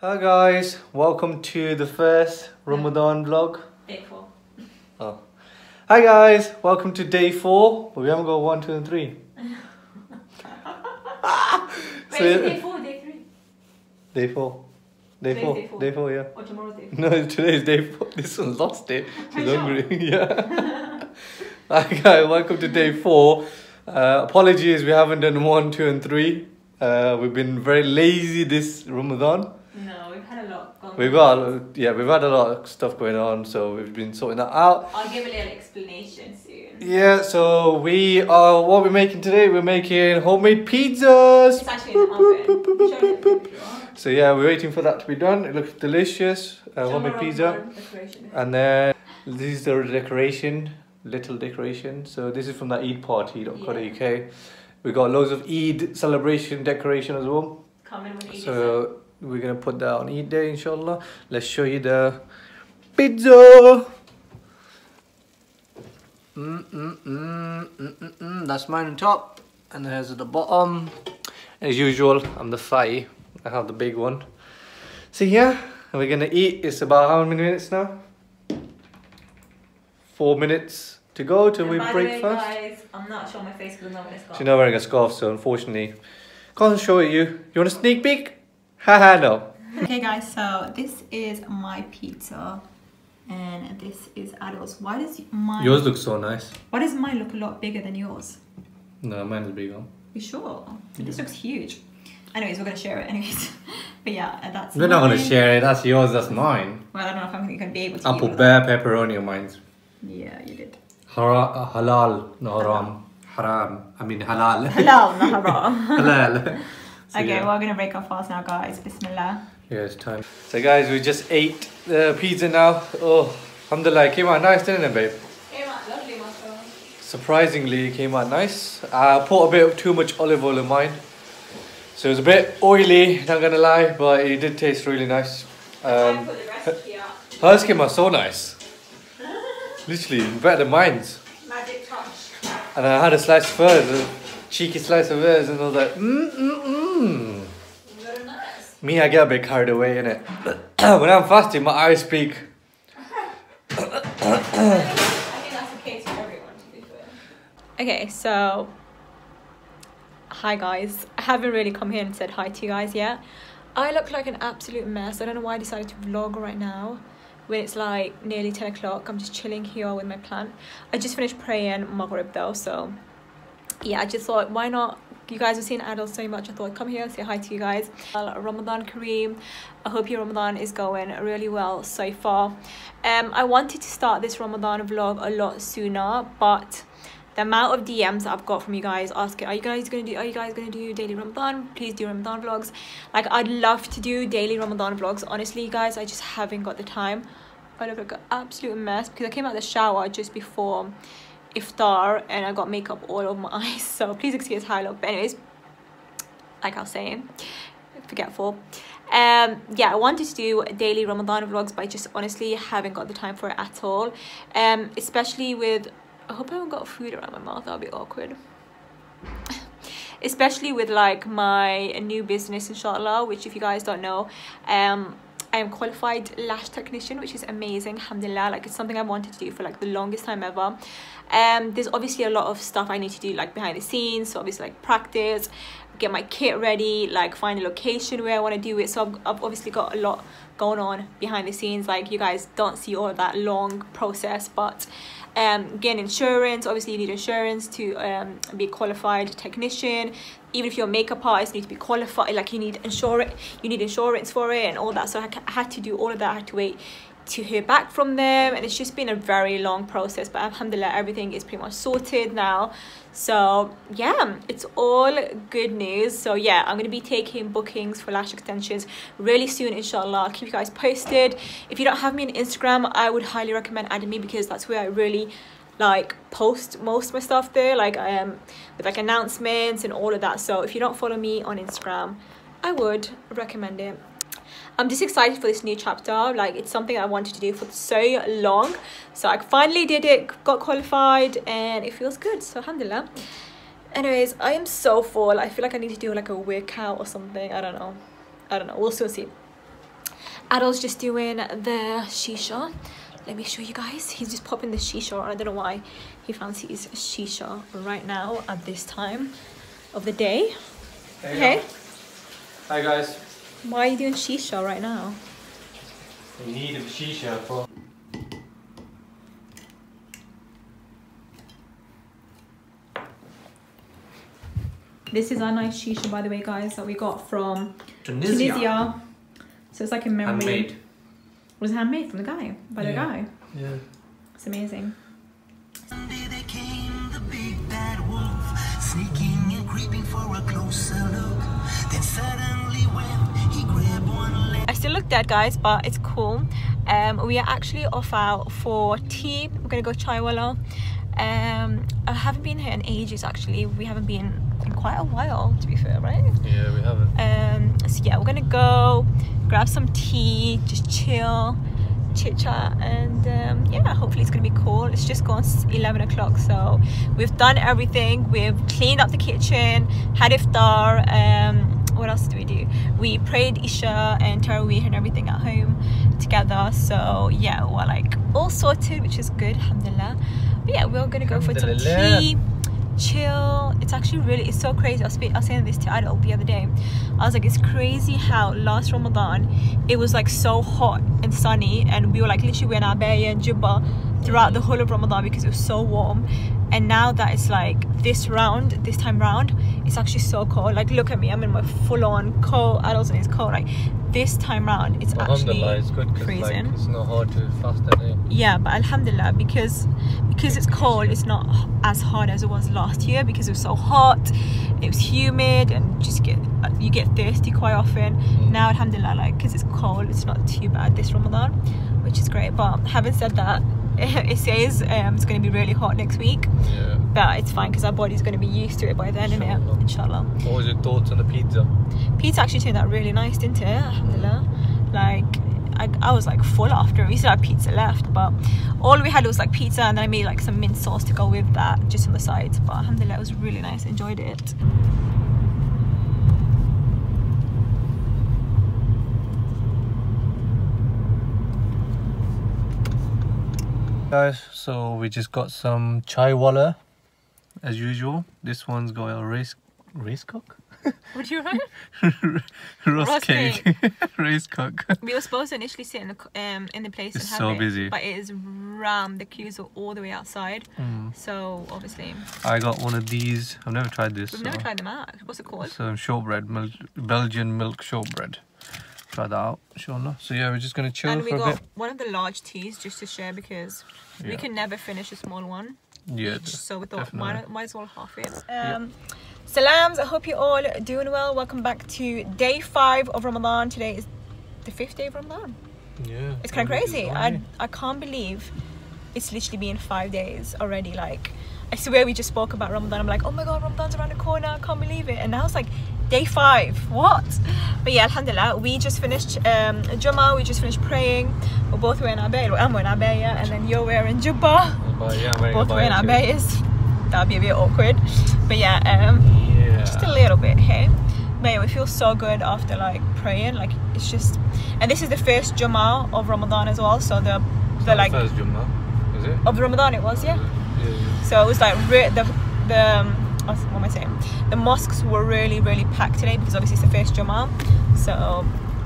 Hi guys, welcome to the first Ramadan vlog. Day four. Oh. Hi guys, welcome to day four. But we haven't got one, two, and three. Wait, So- is it day four or day three? Day four. Day Today's four. day four. Day four, yeah. Or tomorrow's day four? No, today's day four. This one lost it. She's hungry. yeah. Hi guys, welcome to day four. Uh, apologies, we haven't done one, two, and three. Uh, we've been very lazy this Ramadan. No, we've had a lot going We've got yeah, we've had a lot of stuff going on, so we've been sorting that out. I'll give a little explanation soon. Yeah, so we are what we're making today. We're making homemade pizzas. It's actually in the oven. Show it if you want. So yeah, we're waiting for that to be done. It looks delicious. Uh, homemade pizza, and then this is the decoration, little decoration. So this is from the Eid party. Yeah. UK. We got loads of Eid celebration decoration as well. Come in when you So we're gonna put that on Eid day, inshallah. Let's show you the pizza. Mm, mm, mm, mm, mm, mm. That's mine on top, and there's at the bottom. As usual, I'm the fatty. I have the big one. So yeah, we're gonna eat. It's about how many minutes now? Four minutes to go till And we break the way, fast. guys, I'm not showing my face because I'm not going to She's not wearing a scarf, so unfortunately, can't show it you. You want a sneak peek? Haha, no. Okay guys, so this is my pizza and this is Adel's. Why does mine Yours look so nice. why does mine look a lot bigger than yours? No, mine is bigger. You sure? This looks huge. Anyways, we're gonna share it anyways. but yeah, that's We're not gonna share it. That's yours. That's mine. Well, I don't know if I'm gonna be able to I'll eat put bare pepperoni on mine. Yeah, you did. Hara- halal, no haram. Haram. I mean halal. Halal, not haram. halal. So, okay, yeah. we're gonna break our fast now, guys. Bismillah. Yeah, it's time. So guys, we just ate the pizza now. Oh, alhamdulillah, it came out nice, didn't it, babe? Came out lovely, Marco. Surprisingly, it came out nice. I put a bit of too much olive oil in mine. So it was a bit oily, not gonna lie, but it did taste really nice. I Um, put the recipe up. hers came out so nice. Literally, better than mine's. Magic touch. And I had a slice of hers, a cheeky slice of hers, and I was like, mm, mm, mm. Me, I get a bit carried away in it. when I'm fasting, my eyes speak. Okay, so hi guys. I haven't really come here and said hi to you guys yet. I look like an absolute mess. I don't know why I decided to vlog right now when it's like nearly 10 o'clock. I'm just chilling here with my plant. I just finished praying Maghrib though, so yeah, I just thought why not? You guys have seen adults so much. I thought come here, say hi to you guys. Well, Ramadan Kareem. I hope your Ramadan is going really well so far. Um, I wanted to start this Ramadan vlog a lot sooner, but the amount of DMs that I've got from you guys asking, are you guys gonna do? Are you guys gonna do daily Ramadan? Please do Ramadan vlogs. Like I'd love to do daily Ramadan vlogs. Honestly, guys, I just haven't got the time. I look like an absolute mess because I came out of the shower just before iftar and I got makeup all over my eyes. So please excuse how I look. But anyways, like I was saying, forgetful. Um, yeah, I wanted to do daily Ramadan vlogs, but I just honestly haven't got the time for it at all. Um, especially with, I hope I haven't got food around my mouth. That'll be awkward. especially with like my new business, inshallah, which if you guys don't know, um, I am qualified lash technician, which is amazing, alhamdulillah. Like it's something I wanted to do for like the longest time ever. Um, there's obviously a lot of stuff I need to do like behind the scenes, so obviously like practice, get my kit ready, like find a location where I want to do it. So I've, I've obviously got a lot going on behind the scenes. Like you guys don't see all that long process, but um, getting insurance, obviously you need insurance to um, be a qualified technician. Even if you're a makeup artist, you need to be qualified. Like you need insurance, you need insurance for it and all that. So I had to do all of that. I had to wait to hear back from them and it's just been a very long process but alhamdulillah everything is pretty much sorted now. So yeah it's all good news. So yeah i'm going to be taking bookings for lash extensions really soon inshallah. I'll keep you guys posted. If you don't have me on instagram i would highly recommend adding me because that's where i really like post most of my stuff there like i um with like announcements and all of that. So if you don't follow me on instagram i would recommend it I'm just excited for this new chapter. Like it's something I wanted to do for so long. So I finally did it, got qualified, and it feels good. So alhamdulillah. Anyways, I am so full. I feel like I need to do like a workout or something. I don't know. I don't know. We'll soon see. Adel's just doing the shisha. Let me show you guys. He's just popping the shisha. I don't know why he fancies shisha right now at this time of the day. You Okay. Hi guys. Why are you doing shisha right now? We need a shisha for. This is our nice shisha, by the way, guys, that we got from Tunisia. Tunisia. So it's like a memory. Handmade. Was it handmade from the guy? By the guy? Yeah. It's amazing. Sunday there came the big bad wolf, sneaking and creeping for a closer look. Then suddenly still look dead, guys, but it's cool. Um, we are actually off out for tea. We're gonna go chaiwala. Um, I haven't been here in ages. Actually, we haven't been in quite a while, to be fair, right? Yeah, we haven't. Um, so yeah, we're gonna go grab some tea, just chill, chit chat, and um, yeah, hopefully it's gonna be cool. It's just gone 11 o'clock, so we've done everything. We've cleaned up the kitchen, had iftar. Um, what else did we do? We prayed Isha and Taraweeh and everything at home together. So yeah, we're like all sorted, which is good, alhamdulillah. But yeah, we're gonna go for some tea chill. It's actually really, it's so crazy. I was, I was saying this to Adel the other day. I was like, it's crazy how last Ramadan it was like so hot and sunny, and we were like literally wearing abaya and jubba throughout the mm. whole of Ramadan because it was so warm. And now that it's like this round, this time round, it's actually so cold. Like, look at me, I'm in my full on coat. Adel's in his coat. Like, this time round, it's actually Alhamdulillah, it's good because freezing like, it's not hard to fast it. yeah but alhamdulillah because because it's cold it's not as hard as it was last year because it was so hot it was humid and just get you get thirsty quite often mm. now alhamdulillah like because it's cold it's not too bad this ramadan which is great but having said that it says um, it's going to be really hot next week Yeah. but it's fine because our body's going to be used to it by then Inshallah. innit? inshallah What was your thoughts on the pizza? pizza actually turned out really nice, didn't it? Alhamdulillah. Like, I, I was like full after. We still had pizza left, but all we had was like pizza, and then I made like some mint sauce to go with that, just on the sides. But Alhamdulillah, it was really nice. Enjoyed it. Guys, so we just got some chai wala as usual. This one's got a race race cook? What do you write? Roast cake. race cook. we were supposed to initially sit in the um in the place It's and have so it, busy. but it is rammed. The queues are all the way outside. Mm. So obviously, I got one of these. I've never tried this. we've so. never tried them out. What's it called? Some shortbread, Belgian milk shortbread. Try that out, inshallah. So yeah, we're just gonna chill and we for a got bit. one of the large teas just to share because we can never finish a small one. Yeah, each, so we thought might, might as well half it. Um, Salams, I hope you're all doing well. Welcome back to day five of Ramadan. Today is the fifth day of Ramadan. Yeah. It's kind of one week is crazy. I? I can't believe it's literally been five days already. Like, I swear we just spoke about Ramadan. I'm like, oh my god, Ramadan's around the corner. I can't believe it. And now it's like day five. What? But yeah, Alhamdulillah, we just finished um, Jummah. We just finished praying. We're both wearing abaya. Well, I'm wearing abaya, and then you're wearing jubba. But yeah, wearing both wearing abayas. That'd be a bit awkward. But yeah, um, Yeah. just a little bit here. But yeah, we feel so good after like praying. Like it's just, and this is the first Jummah of Ramadan as well. So the the like First Jummah, is it? of Ramadan it was, yeah. Yeah, yeah. So it was like re- the the um, what am I saying? The mosques were really really packed today because obviously it's the first Jummah. So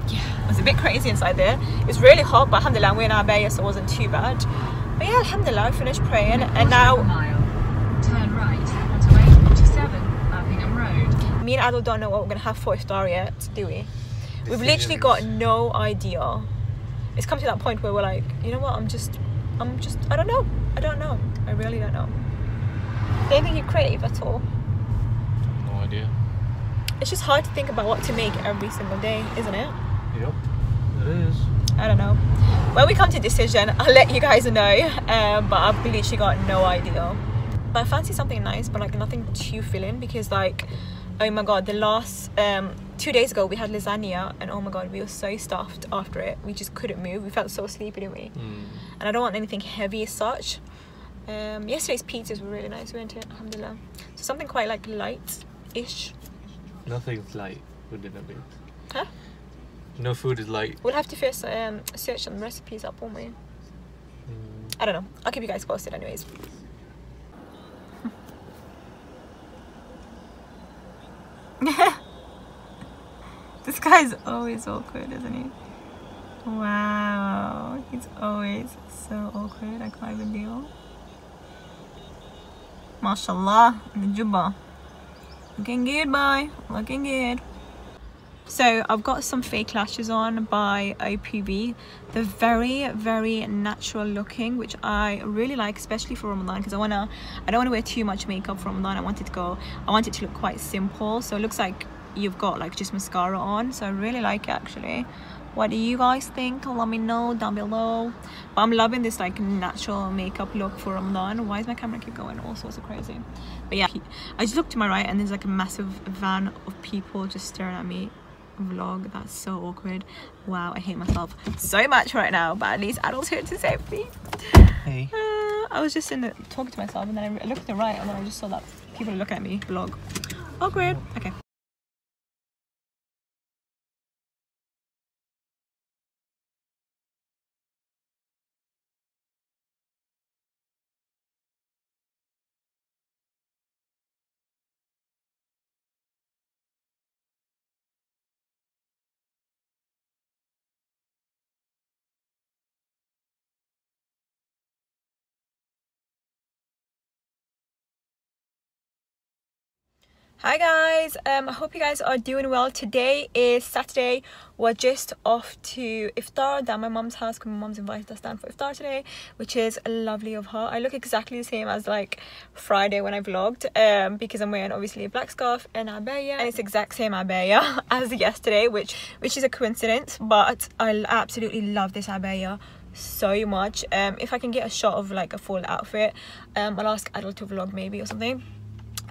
yeah, it was a bit crazy inside there. It's really hot, but alhamdulillah we're in Abaya, so it wasn't too bad. But yeah, alhamdulillah, I finished praying and now mile. Turn right onto A47, Uppingham Road. me and Adel don't know what we're gonna have for iftar yet, do we? We've literally got no idea. It's come to that point where we're like, you know what? I'm just, I'm just, I don't know. I don't know. I really don't know. Do you think you crave at all? No idea. It's just hard to think about what to make every single day, isn't it? Yep. It is. I don't know. When we come to decision, I'll let you guys know. Um, but I've literally got no idea. But I fancy something nice, but like nothing too filling because like, oh my god, the last um two days ago we had lasagna and oh my god, we were so stuffed after it. We just couldn't move. We felt so sleepy, didn't we? Mm. And I don't want anything heavy as such. Um, yesterday's pizzas were really nice, weren't it? Alhamdulillah. So something quite like light-ish. Nothing's light within a bit. Huh? No food is light. We'll have to first um, search some recipes up, won't we? I don't know. I'll keep you guys posted, anyways. this guy's always awkward, isn't he? Wow, he's always so awkward. I can't even deal. Mashallah, the jubba. Looking good, boy. Looking good. So I've got some fake lashes on by OPV. They're very, very natural looking, which I really like, especially for Ramadan, because I wanna, I don't wanna wear too much makeup for Ramadan. I want it to go, I want it to look quite simple. So it looks like you've got like just mascara on. So I really like it actually. What do you guys think? Let me know down below. But I'm loving this like natural makeup look for Ramadan. Why is my camera keep going all sorts of crazy? But yeah, I just looked to my right and there's like a massive van of people just staring at me vlog that's so awkward wow i hate myself so much right now but at least Adel's here to save me Hey. uh, i was just in the talking to myself and then i looked to the right and then i just saw that people look at me vlog awkward okay Hi guys, um, I hope you guys are doing well. Today is Saturday. We're just off to iftar down my mom's house because my mom's invited us down for iftar today, which is lovely of her. I look exactly the same as like Friday when I vlogged um, because I'm wearing obviously a black scarf and abaya and it's exact same abaya as yesterday, which which is a coincidence, but I absolutely love this abaya so much. Um, if I can get a shot of like a full outfit, um, I'll ask Adel to vlog maybe or something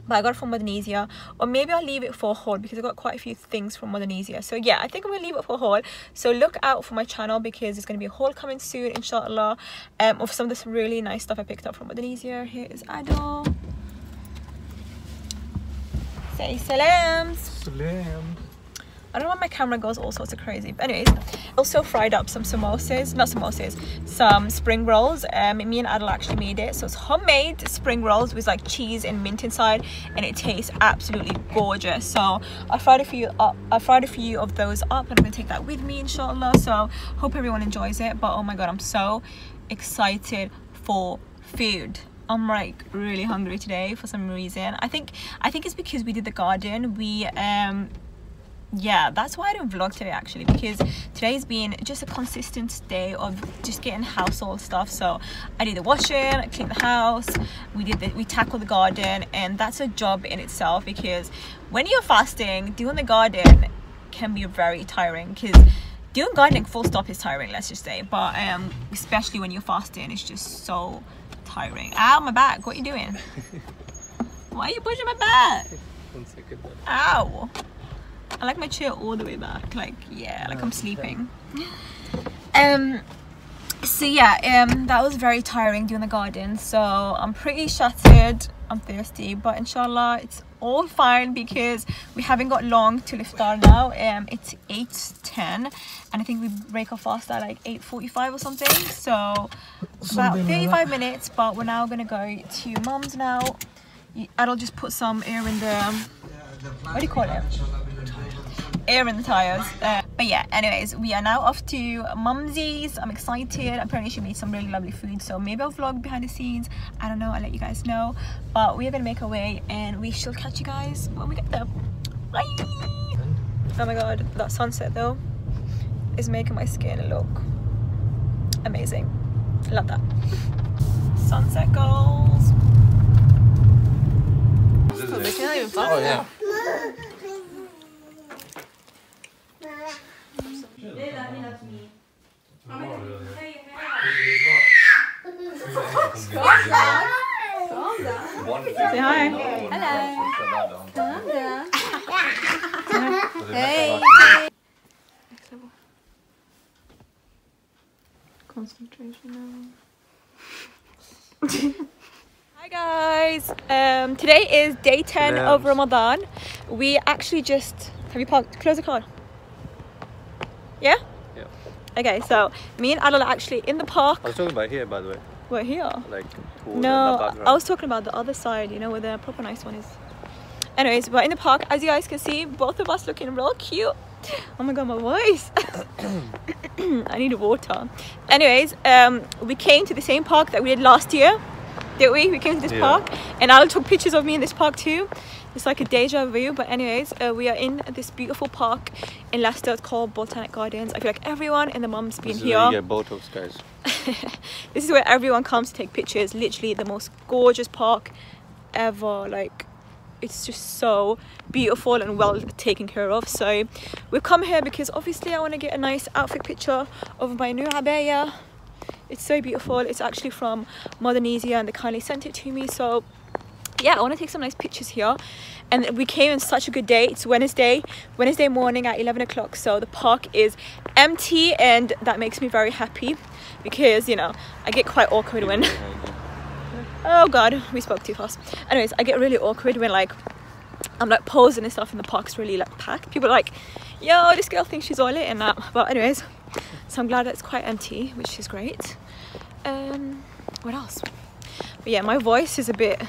but I got it from Indonesia or maybe I'll leave it for a haul because I got quite a few things from Indonesia so yeah I think I'm gonna leave it for a haul. So look out for my channel because there's gonna be a haul coming soon inshallah. Um, of some of this really nice stuff I picked up from Indonesia here is Adel. Say salams. Salam. I don't know why my camera goes all sorts of crazy. But anyways, also fried up some samosas, not samosas, some spring rolls. Um, me and Adel actually made it. So it's homemade spring rolls with like cheese and mint inside, and it tastes absolutely gorgeous. So I fried a few up. I fried a few of those up, and I'm gonna take that with me, inshallah. So hope everyone enjoys it. But oh my god, I'm so excited for food. I'm like really hungry today for some reason. I think I think it's because we did the garden. We um yeah that's why i don't vlog today actually because today's been just a consistent day of just getting household stuff. So i did the washing i cleaned the house we did the, we tackled the garden and that's a job in itself because when you're fasting doing the garden can be very tiring because doing gardening full stop is tiring let's just say. But um especially when you're fasting it's just so tiring. Ow my back what are you doing? Why are you pushing my back? One second. Ow! I like my chair all the way back. Like, yeah, like I'm sleeping. Um, so yeah, um, that was very tiring doing the garden. So I'm pretty shattered. I'm thirsty, but inshallah, it's all fine because we haven't got long to iftar now. Um, it's 8:10, and I think we break our fast at like 8:45 or something. So about 35 minutes. But we're now gonna go to mum's now. I'll just put some air in the what do you call it? Air in the tires. Uh, but yeah, anyways, we are now off to Mumsy's. I'm excited. Apparently, she made some really lovely food, so maybe I'll vlog behind the scenes. I don't know. I'll let you guys know. But we are gonna make our way, and we shall catch you guys when we get there. Bye. Oh my god, that sunset though is making my skin look amazing. Love that. Sunset goals. Oh yeah. Say hi. Hey. Concentration now. Hi guys, um, today is day 10 of Hello. Ramadan. We actually just, have you parked, close the car. Yeah? Yeah. Okay, so me and Adel are actually in the park. I was talking about here, by the way. We're here. Like, No, the. I was talking about the other side, you know, where the proper nice one is. Anyways, we're in the park. As you guys can see, both of us looking real cute. Oh my god, my voice. I need water. Anyways, um, we came to the same park that we did last year, did we? We came to this Yeah. park, and Al took pictures of me in this park too. It's like a deja vu, but anyways, uh, we are in this beautiful park in Leicester. It's called Botanic Gardens. I feel like everyone and the mum's been This is here. where you get Botox, guys. this is where everyone comes to take pictures. Literally the most gorgeous park ever. Like it's just so beautiful and well taken care of. So we've come here because obviously i want to get a nice outfit picture of my new abaya. It's so beautiful. It's actually from Modanisa and they kindly sent it to me. So yeah, I want to take some nice pictures here. And we came in such a good day. It's Wednesday, Wednesday morning at 11 o'clock. So the park is empty, and that makes me very happy because you know I get quite awkward when. Oh God, we spoke too fast. Anyways, I get really awkward when like I'm like posing and stuff, and the park's really like packed. People are like, "Yo, this girl thinks she's all lit and that." But anyways, so I'm glad it's quite empty, which is great. Um, what else? But yeah, my voice is a bit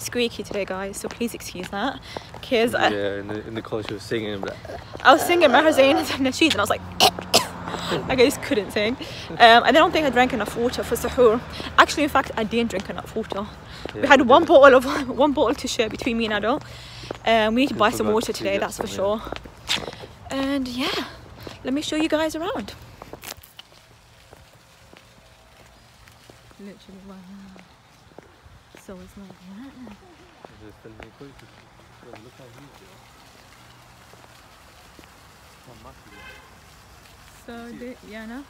squeaky today, guys. So please excuse that, because I, Yeah, in the, in the college, she was singing. But I was singing Maher Zain and Nasheed, and I was like. I just couldn't sing. Um, and I don't think I drank enough water for suhoor. Actually, in fact, I didn't drink enough water. we had one bottle of one bottle to share between me and Adel. Um, we need to buy some water to today, that's for sure. And yeah, let me show you guys around. Literally, wow. So it's like that. So, the, yeah, no?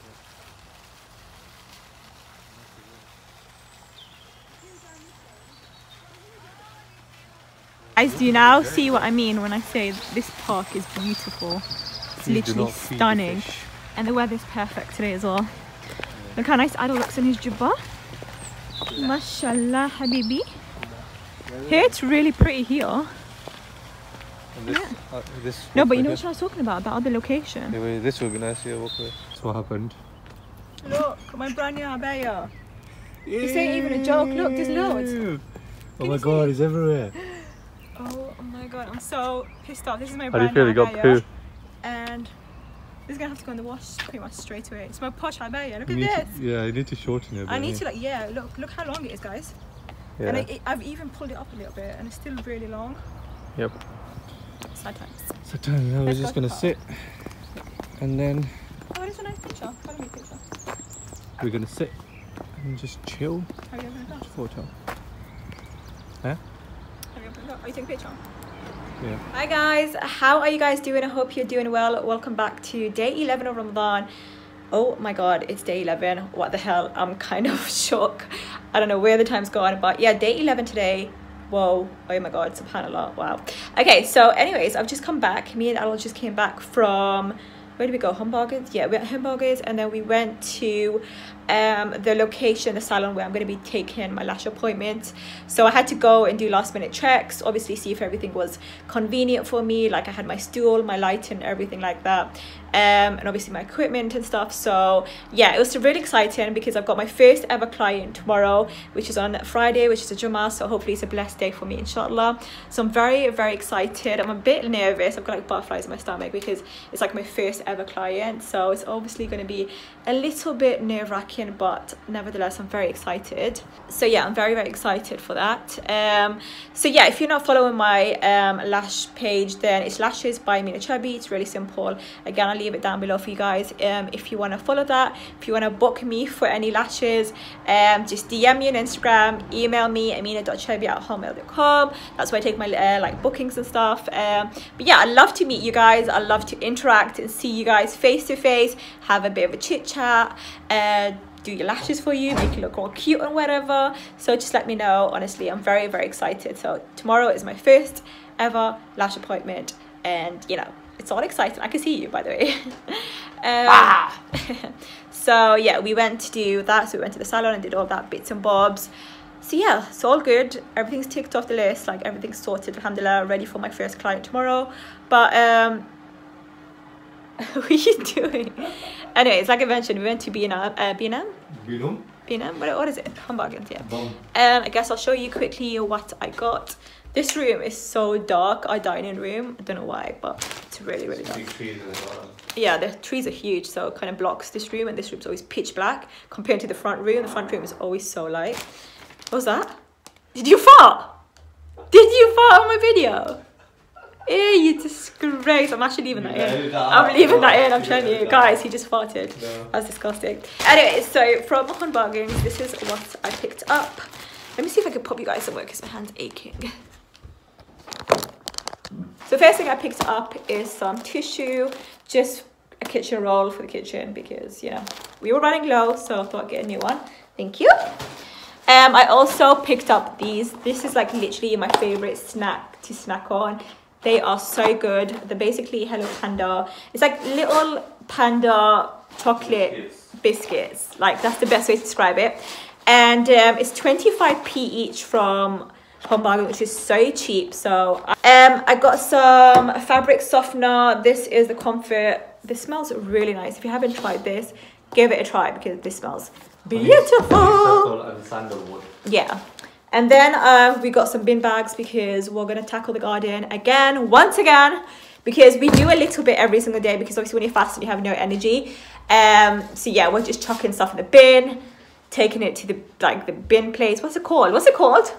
Guys, do you now see what I mean when I say this park is beautiful? It's literally stunning. And the weather's perfect today as well. Look how nice Adel looks in his jubba. Mashallah, habibi. Here it's really pretty here. And this, uh, this No, but you know what I was talking about, about other location. here- Yeah, wait, this would be nice. Yeah, walk away. That's what happened. Look, my brand new abaya. This ain't even a joke. Look, there's loads. Oh you my see? god, it's everywhere. Oh, my god, I'm so pissed off. This is my How do you feel? new You got poo? And this is gonna have to go in the wash pretty much straight away. It's my posh abaya. Look You at this. to, yeah, you need to shorten it. I need yeah. to like yeah. Look, look how long it is, guys. Yeah. And I, I've even pulled it up a little bit, and it's still really long. Yep. Sad times. So time now we're just go gonna to sit, and then Oh, it's a nice picture. Follow me, picture. we're gonna sit and just chill. How are you opening it? Photo. Huh? Have you opened it? Are you taking oh, a picture? Yeah. Hi guys, how are you guys doing? I hope you're doing well. Welcome back to day 11 of Ramadan. Oh my god, it's day 11. What the hell? I'm kind of shook. I don't know where the time's gone, but yeah, day 11 today. Whoa, oh my god, subhanAllah, wow. Okay, so anyways, I've just come back. Me and Adel just came back from, where did we go? Home Bargains? Yeah, we had hamburgers and then we went to um, the location, the salon where I'm going to be taking my lash appointment. So I had to go and do last minute checks, obviously see if everything was convenient for me. Like I had my stool, my light and everything like that. Um, and obviously my equipment and stuff. So yeah, it was really exciting because I've got my first ever client tomorrow, which is on Friday, which is a Jummah. So hopefully it's a blessed day for me, inshallah. So I'm very, very excited. I'm a bit nervous. I've got like butterflies in my stomach because it's like my first ever client. So it's obviously going to be a little bit nerve wracking, but nevertheless, I'm very excited. So yeah, I'm very, very excited for that. Um, so yeah, if you're not following my um, lash page, then it's Lashes by Mina Chebbi. It's really simple. Again, I'll leave it down below for you guys. Um, if you want to follow that, if you want to book me for any lashes, um, just DM me on Instagram, email me, amina.chebbi at hotmail.com. That's where I take my uh, like bookings and stuff. Um, but yeah, I love to meet you guys. I love to interact and see you guys face to face, have a bit of a chit chat. Uh, do your lashes for you, make you look all cute and whatever. So just let me know. Honestly, I'm very, very excited. So tomorrow is my first ever lash appointment, and you know, it's all exciting. I can see you, by the way. um, so yeah, we went to do that. So we went to the salon and did all that bits and bobs. So yeah, it's all good. Everything's ticked off the list. Like everything's sorted. Alhamdulillah, ready for my first client tomorrow. But um, what are you doing? Anyways, like I mentioned, we went to B&M, uh, B&M? B&M, what, what is it? Home Bargains, yeah. Bum. Um, I guess I'll show you quickly what I got. This room is so dark, our dining room. I don't know why, but it's really, really dark. Big trees as. Yeah, the trees are huge, so it kind of blocks this room, and this room's always pitch black compared to the front room. The front room is always so light. What was that? Did you fart? Did you fart on my video? Ew, you disgrace. I'm actually leaving that in. that I'm leaving that in, I'm telling you. that Guys, he just farted. No. That's disgusting. Anyway, so from Home Bargains, this is what I picked up. Let me see if I can pop you guys somewhere because my hand's aching. So first thing I picked up is some tissue, just a kitchen roll for the kitchen because you know we were running low, so I thought I'd get a new one. Thank you. Um, I also picked up these. This is like literally my favorite snack to snack on. They are so good. They're basically Hello Panda. It's like little panda chocolate Biscuits. biscuits. Like that's the best way to describe it. And um, it's 25p each from Home Bargain, which is so cheap. So um, I got some fabric softener. This is the Comfort. This smells really nice. If you haven't tried this, give it a try because this smells beautiful. And sandalwood. Yeah. And then uh, we got some bin bags because we're going to tackle the garden again, once again, because we do a little bit every single day because obviously when you're fasting, you have no energy. Um, so yeah, we're just chucking stuff in the bin, taking it to the like the bin place. What's it called? What's it called?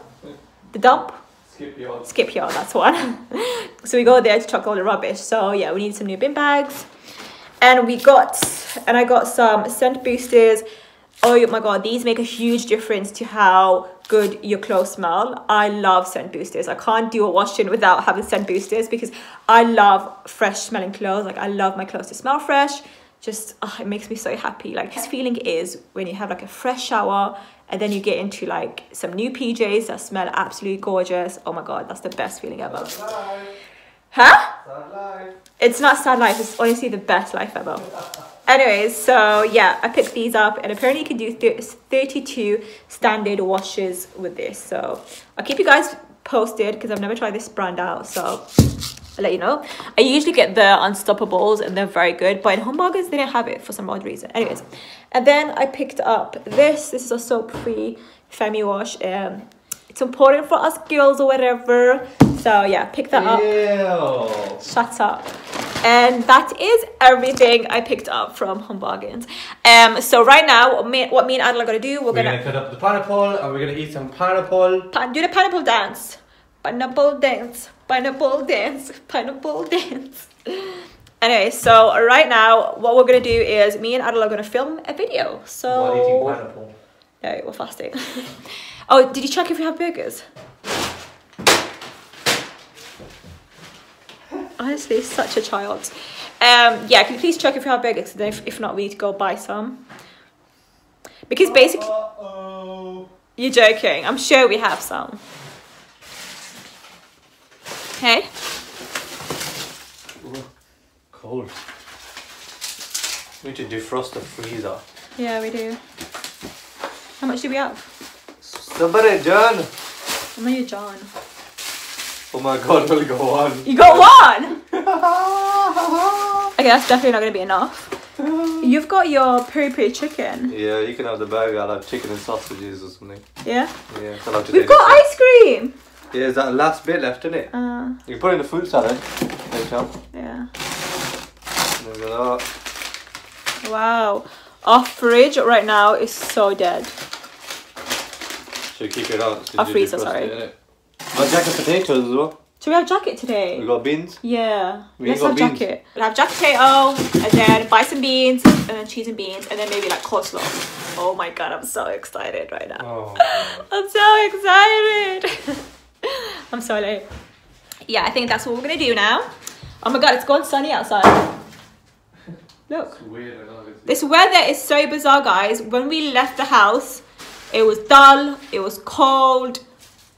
The dump? Skip yours. skip yard that's one so we go there to chuck all the rubbish so yeah we need some new bin bags and we got and i got some scent boosters oh my god these make a huge difference to how good your clothes smell. I love scent boosters. I can't do a washing without having scent boosters because i love fresh smelling clothes. Like i love my clothes to smell fresh. Just oh, it makes me so happy. Like this feeling is when you have like a fresh shower and then you get into like some new pjs that smell absolutely gorgeous. Oh my god that's the best feeling ever. Huh? It's not sad life. It's honestly the best life ever anyways so yeah i picked these up and apparently you can do thir- 32 standard washes with this so i'll keep you guys posted because i've never tried this brand out so I'll let you know. I usually get the Unstoppables and they're very good, but in Home Bargains they didn't have it for some odd reason. Anyways, and then I picked up this. This is a soap-free Femi wash. Um, it's important for us girls or whatever. So yeah, pick that up. Shut up. And that is everything I picked up from Home Bargains. Um, so right now, what me, what me and Adel are gonna do, we're, We're gonna, gonna cut up the pineapple and we're gonna eat some pineapple. pan- do the pineapple dance. Pineapple dance. Pineapple dance. Pineapple dance. Anyway, so right now, what we're gonna do is me and Adel are gonna film a video. So While eating pineapple. no, we're fasting. oh, did you check if we have burgers? Honestly, such a child. Um, yeah, can you please check if we have burgers? Then if, if not, we need to go buy some. Because basically, Uh-oh. you're joking. I'm sure we have some. Okay. Cold. We need to defrost the freezer. Yeah, we do. How much do we have? Somebody, John. I'm not your John. Oh my god, we'll go on. You got one. Okay, that's definitely not gonna be enough. You've got your peri peri chicken. Yeah, you can have the burger. I'll have chicken and sausages or something. Yeah. Yeah, I'll have We've got ice cream. Yeah, is that the last bit left in it? Uh, You can put it in the fruit salad. Go. yeah. There we go. Wow. Our fridge right now is so dead. Should keep it out. Our freezer, sorry. it? Got jacket potatoes as well. Do we have jacket today? We got beans. Yeah. We Let's got have beans. jacket. We'll have jacket potato and then buy some beans and then cheese and beans and then maybe like coleslaw. Oh my god, I'm so excited right now. Oh. I'm so excited. I'm so late. Yeah, I think that's what we're gonna do now. Oh my god, it's gone sunny outside. Look. It's weird. This weather is so bizarre, guys. When we left the house, it was dull, it was cold,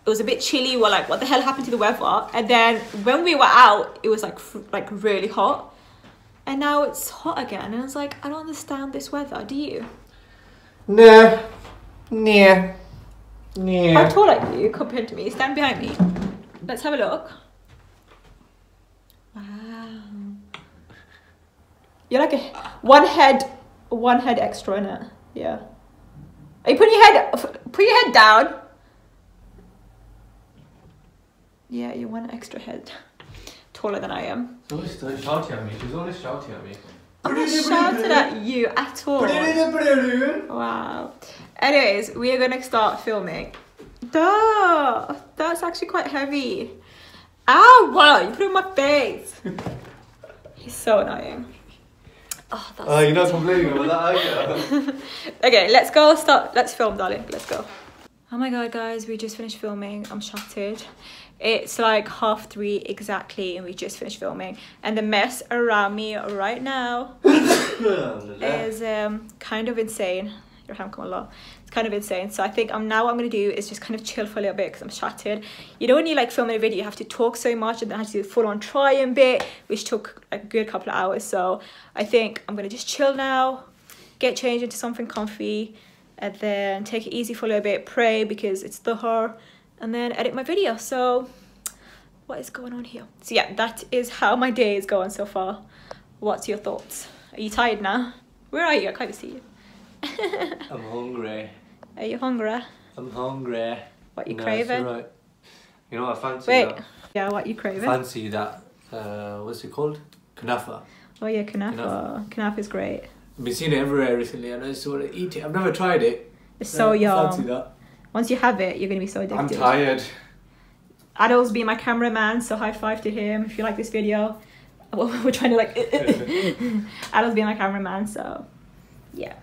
it was a bit chilly. We're like, what the hell happened to the weather? And then when we were out, it was like like really hot. And now it's hot again. And I was like, I don't understand this weather. Do you? Nah. Nah. How Nah. tall are you compared to me? Stand behind me. Let's have a look. Wow. You're like a one head, one head extra in it. Yeah. Are you putting your head? Put your head down. Yeah, you're one extra head taller than I am. She's always still shouting at me. She's always shouting at me. I'm not shouting at you at all. Wow. Anyways, we are gonna start filming. Duh, that's actually quite heavy. Ow! Wow, you put it in my face. He's so annoying. Oh, that's Oh, you're not complaining about that, are you? Okay, let's go start. Let's film, darling. Let's go. Oh my god, guys, we just finished filming. I'm shattered. It's like half three exactly, and we just finished filming. And the mess around me right now is um, kind of insane. Your hand come along. It's kind of insane. So I think um, now what I'm gonna do is just kind of chill for a little bit because I'm shattered. You know when you like filming a video, you have to talk so much and then I have to do full on trying bit, which took a good couple of hours. So I think I'm gonna just chill now, get changed into something comfy, and then take it easy for a little bit, pray because it's the her, and then edit my video. So what is going on here? So yeah, that is how my day is going so far. What's your thoughts? Are you tired now? Where are you? I can't even see you. I'm hungry. Are you hungry? I'm hungry. What you No, craving? alright. You know, I fancy Wait. that. Yeah, what you craving? Fancy that. Uh, what's it called? Kanafa. Oh yeah, kanafa. Kanafa is great. I've been seeing it everywhere recently, and I just want to eat it. I've never tried it. It's so Uh, yum. Fancy that. Once you have it, you're gonna be so addicted. I'm tired. Adel's being my cameraman, so high five to him if you like this video. We're trying to like Adel's being my cameraman, so yeah,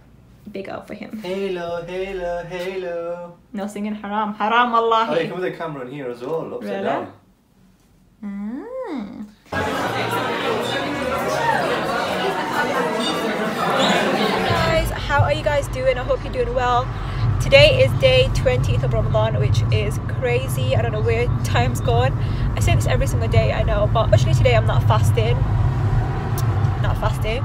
big up for him. Halo, halo, halo. No singing haram, haram Allah. Oh, you can put the camera in here as well, upside Really? down. Mm. guys, how are you guys doing? I hope you're doing well. Today is day 20th of Ramadan, which is crazy. I don't know where time's gone. I say this every single day, I know, but actually today I'm not fasting. Not fasting,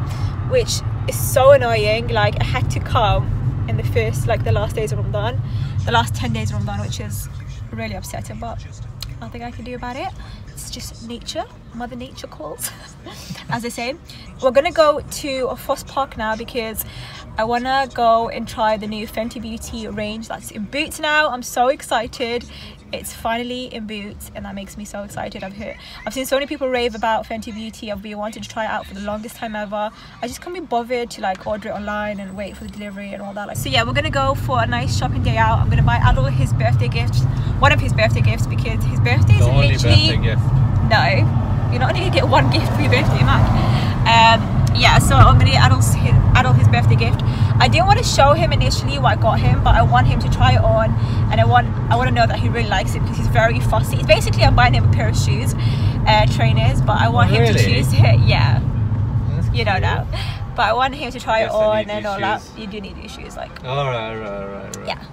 which is so annoying. Like I had to come in the first, like the last days of Ramadan, the last 10 days of Ramadan, which is really upsetting, but nothing I can do about it. It's just nature, Mother Nature calls, as they say. We're gonna go to Fosse Park now because I wanna go and try the new Fenty Beauty range that's in Boots now. I'm so excited. It's finally in Boots and that makes me so excited. I've heard, I've seen so many people rave about Fenty Beauty. I've been wanting to try it out for the longest time ever. I just can't be bothered to like order it online and wait for the delivery and all that. Like, so yeah, we're gonna go for a nice shopping day out. I'm gonna buy Adel his birthday gift, one of his birthday gifts because his birthday is literally gift. no, you're not only gonna get one gift for your birthday, Mac. Um, yeah, so I'm gonna get Adel's his, Adel his birthday gift. I didn't want to show him initially what I got him, but I want him to try it on, and I want I want to know that he really likes it because he's very fussy. It's basically I'm buying him a pair of shoes, uh, trainers, but I want him to choose it. Yeah, you don't know, but I want him to try Yes, it on and all that. You do need new shoes, like All right, all right, yeah.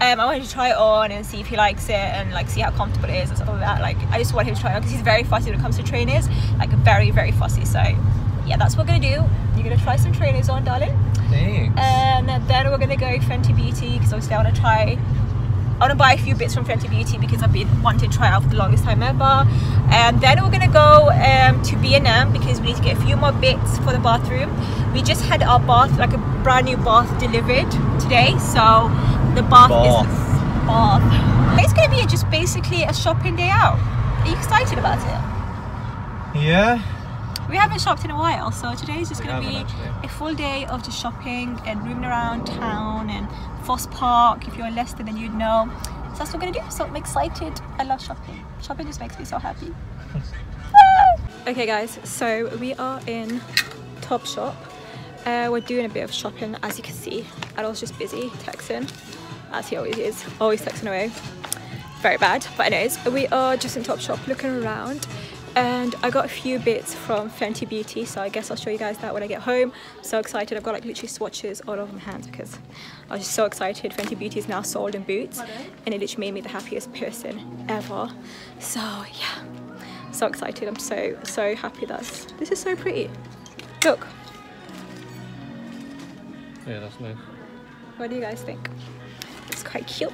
Um, I wanted to try it on and see if he likes it and like see how comfortable it is and stuff like that. Like I just want him to try it on because he's very fussy when it comes to trainers, like very very fussy. So yeah, that's what we're gonna do. You're gonna try some trainers on, darling, Thanks. and then we're gonna go Fenty Beauty because obviously I want to try. I want to buy a few bits from Fenty Beauty because I've been wanting to try out for the longest time ever. And then we're gonna go um, to B&M because we need to get a few more bits for the bathroom. We just had our bath, like a brand new bath delivered today, so the bath, is bath. It's gonna be just basically a shopping day out. Are you excited about it? Yeah? We haven't shopped in a while, so today is just going to be actually. a full day of just shopping and roaming around town and Fosse Park. If you're in Leicester, then you'd know. So that's what we're going to do. So I'm excited. I love shopping. Shopping just makes me so happy. okay, guys, so we are in Topshop. Uh, we're doing a bit of shopping, as you can see. Adel's just busy texting, as he always is, always texting away very bad but anyways we are just in Topshop looking around and I got a few bits from Fenty Beauty so I guess I'll show you guys that when I get home. I'm so excited. I've got like literally swatches all over my hands because I was just so excited. Fenty Beauty is now sold in Boots and it literally made me the happiest person ever. So yeah. So excited. I'm so so happy that's this is so pretty. Look. Yeah, that's nice. what do you guys think? It's quite cute.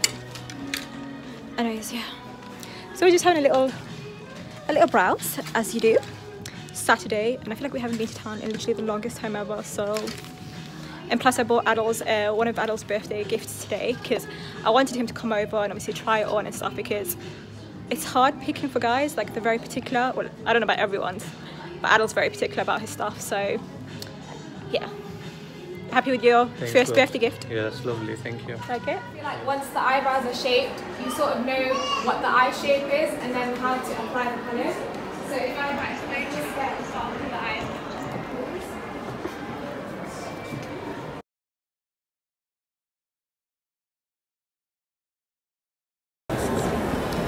Anyways yeah. So we're just having a little a little browse as you do Saturday and I feel like we haven't been to town in literally the longest time ever so and plus I bought Adel's uh, one of Adel's birthday gifts today because I wanted him to come over and obviously try it on and stuff because it's hard picking for guys like they're very particular well I don't know about everyone's but Adel's very particular about his stuff so yeah happy with your Thanks, first love. birthday gift Yeah, that's lovely. Thank you. like it I feel like once the eyebrows are shaped, you sort of know what the eye shape is and then how to apply the colour. So if I might explain just get the start with the eye.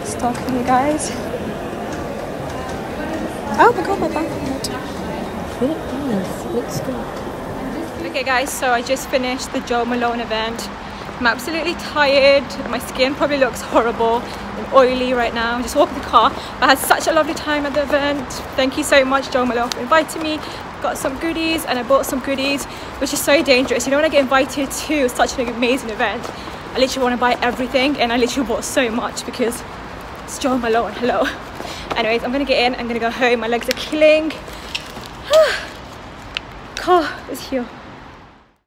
stalking you guys oh my god my back Okay guys, so I just finished the Jo Malone event. I'm absolutely tired. My skin probably looks horrible and oily right now. I'm just walking the car. I had such a lovely time at the event. Thank you so much, Jo Malone, for inviting me. Got some goodies and I bought some goodies, which is so dangerous. You know, when I get invited to such an amazing event, I literally want to buy everything and I literally bought so much because it's Jo Malone. Hello. Anyways, I'm gonna get in. I'm gonna go home. My legs are killing. car is here.